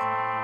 Withering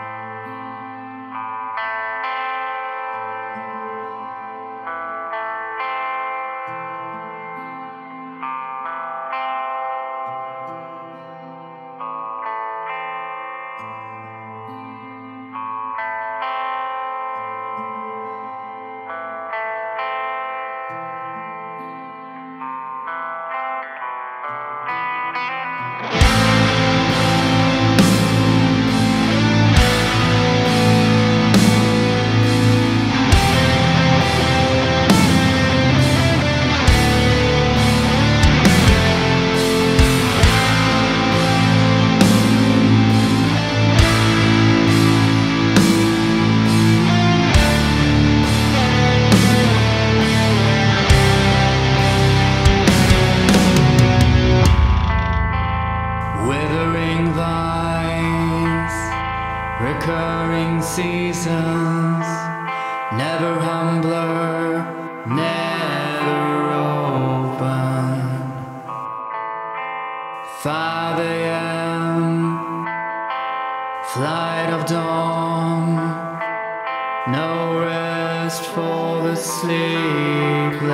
rest for the sleepless.